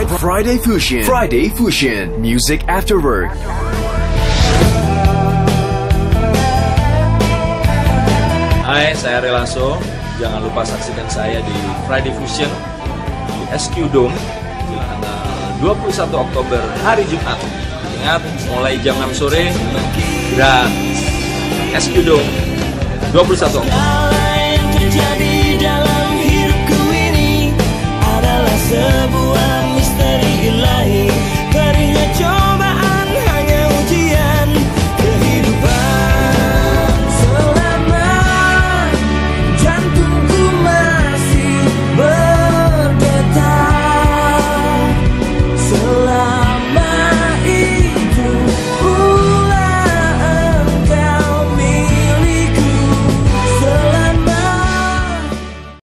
Friday, Friday Fusion. Friday Fusion. Music after work. Hai, saya Relaso. Jangan lupa saksikan saya di Friday Fusion di SQ Dome di tanggal 21 Oktober hari Jumat. Ingat, mulai jam 6 sore gratis. SQ Dome 21 Oktober.